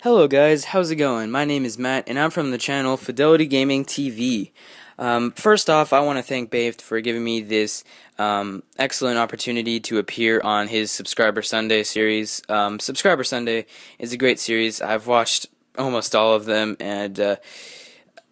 Hello guys, how's it going? My name is Matt and I'm from the channel Fidelity Gaming TV. Um, first off, I want to thank Baefed for giving me this um, excellent opportunity to appear on his Subscriber Sunday series. Um, Subscriber Sunday is a great series. I've watched almost all of them and uh,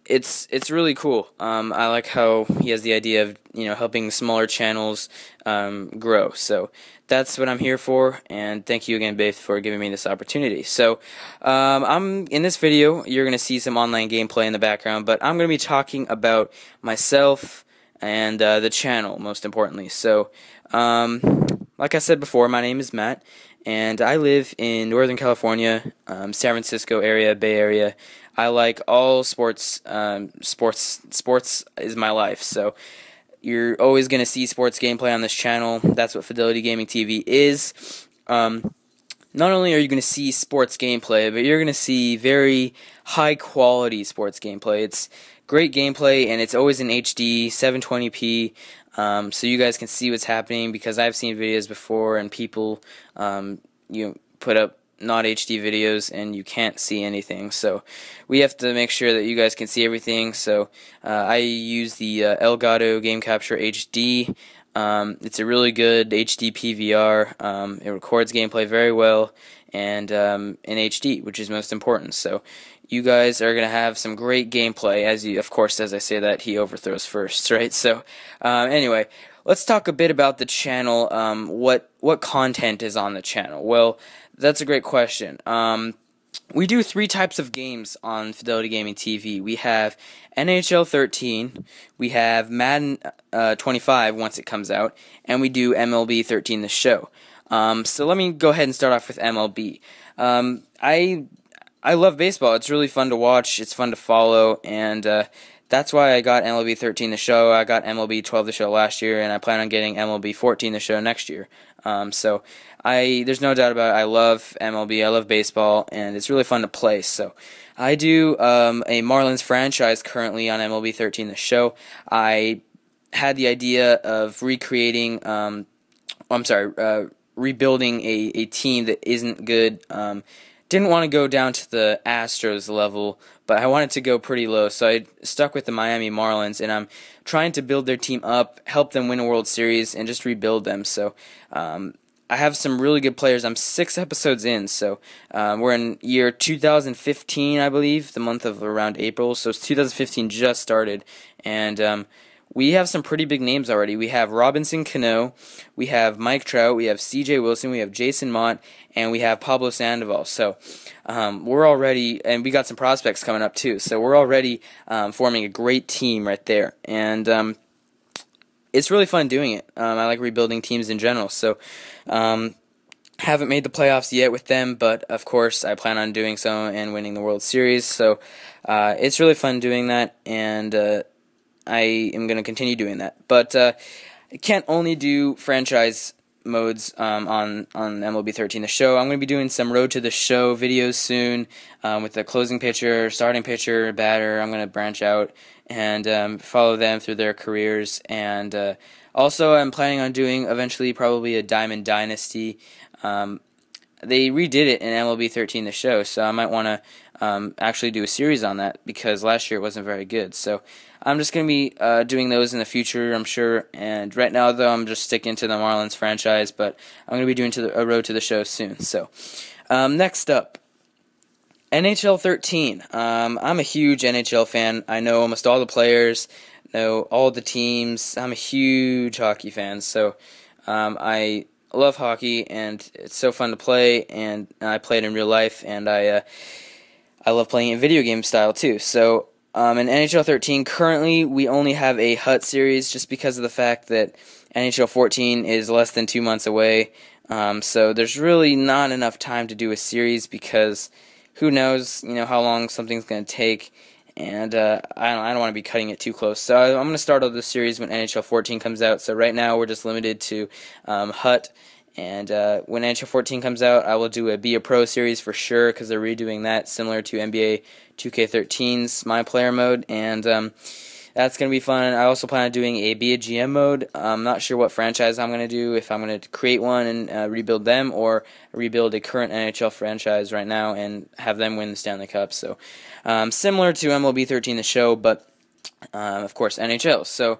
it's it's really cool. Um, I like how he has the idea of you know helping smaller channels um, grow. So that's what I'm here for. And thank you again, Babe, for giving me this opportunity. So um, I'm in this video. You're gonna see some online gameplay in the background, but I'm gonna be talking about myself and uh, the channel most importantly. So um, like I said before, my name is Matt, and I live in Northern California, um, San Francisco area, Bay Area. I like all sports. Um, sports sports is my life. So you're always going to see sports gameplay on this channel. That's what Fidelity Gaming TV is. Um, not only are you going to see sports gameplay, but you're going to see very high quality sports gameplay. It's great gameplay, and it's always in HD, 720p, um, so you guys can see what's happening because I've seen videos before and people um, you put up not HD videos and you can't see anything. So we have to make sure that you guys can see everything. So uh, I use the uh, Elgato Game Capture HD. Um, it's a really good HD PVR. Um, it records gameplay very well and um, in HD, which is most important. So you guys are gonna have some great gameplay. As you, of course, as I say that, he overthrows first, right? So um, anyway, let's talk a bit about the channel. Um, what what content is on the channel? Well, that's a great question. We do three types of games on Fidelity Gaming TV. We have NHL 13, we have Madden uh, 25 once it comes out, and we do MLB 13 the show. Um, so let me go ahead and start off with MLB. Um, I I love baseball. It's really fun to watch. It's fun to follow, and uh, that's why I got MLB 13 the show. I got MLB 12 the show last year, and I plan on getting MLB 14 the show next year. Um, so I there's no doubt about it. I love MLB. I love baseball, and it's really fun to play. So I do um, a Marlins franchise currently on MLB 13 the show. I had the idea of recreating. Um, I'm sorry, uh, rebuilding a, a team that isn't good. Um, didn't want to go down to the Astros level, but I wanted to go pretty low, so I stuck with the Miami Marlins, and I'm trying to build their team up, help them win a World Series, and just rebuild them. So um, I have some really good players. I'm six episodes in, so um, we're in year 2015, I believe, the month of around April. So 2015 just started, and um, we have some pretty big names already. We have Robinson Cano, we have Mike Trout, we have C.J. Wilson, we have Jason Motte, and we have Pablo Sandoval. So um, we're already, and we got some prospects coming up too. So we're already um, forming a great team right there, and um, it's really fun doing it. Um, I like rebuilding teams in general. So um, haven't made the playoffs yet with them, but of course I plan on doing so and winning the World Series. So uh, it's really fun doing that, and uh, I am going to continue doing that. But uh, I can't only do franchise modes um, on on MLB 13 the show. I'm going to be doing some road to the show videos soon um, with the closing pitcher, starting pitcher, batter. I'm going to branch out and um, follow them through their careers. And uh, also, I'm planning on doing eventually probably a Diamond Dynasty. They redid it in MLB 13 the show, so I might want to um, actually do a series on that because last year it wasn't very good. So I'm just going to be uh, doing those in the future, I'm sure. And right now, though, I'm just sticking to the Marlins franchise, but I'm going to be doing to the, a road to the show soon. So um, next up. NHL 13. Um, I'm a huge NHL fan. I know almost all the players, know all the teams. I'm a huge hockey fan, so um, I love hockey, and it's so fun to play. And I play it in real life, and I uh, I love playing it video game style too. So um, in NHL 13, currently we only have a HUT series just because of the fact that NHL 14 is less than two months away. Um, so there's really not enough time to do a series because who knows, you know, how long something's going to take. And uh, I don't, I don't want to be cutting it too close. So I'm going to start all this series when NHL 14 comes out. So right now we're just limited to um, HUT and uh, when NHL 14 comes out, I will do a Be a Pro series for sure because they're redoing that, similar to NBA 2K13's My Player mode. And um, that's going to be fun. I also plan on doing a be a GM mode. I'm not sure what franchise I'm going to do, if I'm going to create one and uh, rebuild them, or rebuild a current NHL franchise right now and have them win the Stanley Cup. So, um, similar to MLB 13, the show, but um, of course, NHL. So,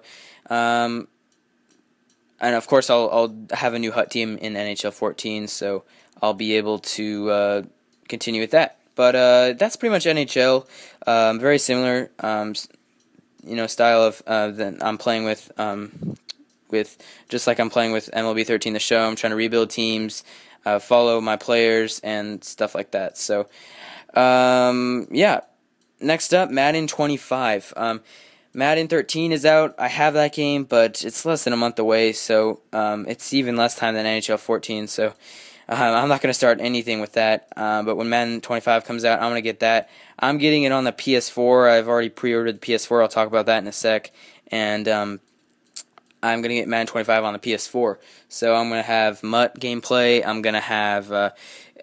um, and of course, I'll, I'll have a new HUT team in NHL 14, so I'll be able to uh, continue with that. But uh, that's pretty much NHL. Um, very similar, um, you know, style of uh, that I'm playing with. Um, with just like I'm playing with MLB 13, the show. I'm trying to rebuild teams, uh, follow my players, and stuff like that. So, um, yeah. Next up, Madden 25. Um, Madden 13 is out. I have that game, but it's less than a month away, so um, it's even less time than NHL 14. So uh, I'm not going to start anything with that. Uh, but when Madden 25 comes out, I'm going to get that. I'm getting it on the PS4. I've already pre-ordered the PS4. I'll talk about that in a sec. And um, I'm going to get Madden 25 on the PS4. So I'm going to have MUT gameplay. I'm going to have uh,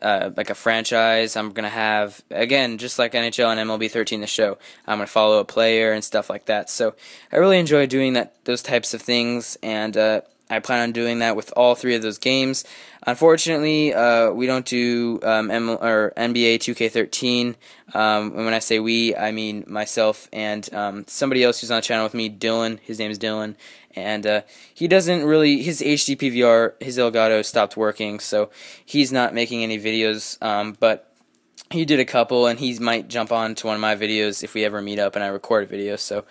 uh, like a franchise. I'm going to have, again, just like NHL and MLB 13 the show, I'm to follow a player and stuff like that. So I really enjoy doing that, those types of things. And uh, I plan on doing that with all three of those games. Unfortunately, uh, we don't do um, M- or NBA 2K13. Um, and when I say we, I mean myself and um, somebody else who's on the channel with me, Dylan. His name is Dylan, and uh, he doesn't really his HD PVR, his Elgato stopped working, so he's not making any videos. Um, but he did a couple, and he might jump on to one of my videos if we ever meet up and I record a video. So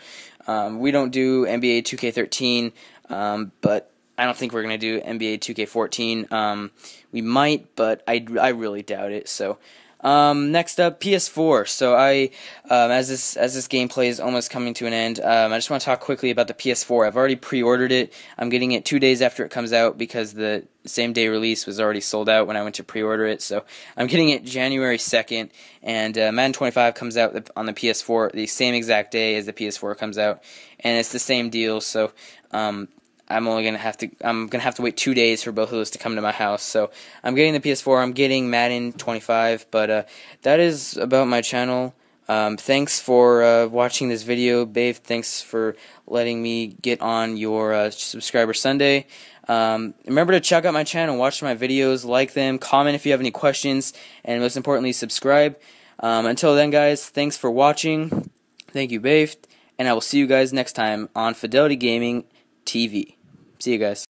um, we don't do NBA 2K13, um, but I don't think we're going to do NBA 2K14. Um, we might, but I, I really doubt it. So, um, next up, PS4. So I, um, as this as this gameplay is almost coming to an end, um, I just want to talk quickly about the PS4. I've already pre-ordered it. I'm getting it two days after it comes out because the same day release was already sold out when I went to pre-order it. So I'm getting it January 2nd, and uh, Madden 25 comes out on the PS4 the same exact day as the PS4 comes out, and it's the same deal. So um, I'm only gonna have to I'm gonna have to wait two days for both of those to come to my house. So I'm getting the PS4. I'm getting Madden 25. But uh, that is about my channel. Um, thanks for uh, watching this video, Babe. Thanks for letting me get on your uh, subscriber Sunday. Um, remember to check out my channel, watch my videos, like them, comment if you have any questions, and most importantly, subscribe. Um, until then, guys, thanks for watching. Thank you, Babe, and I will see you guys next time on Fidelity Gaming TV. See you guys.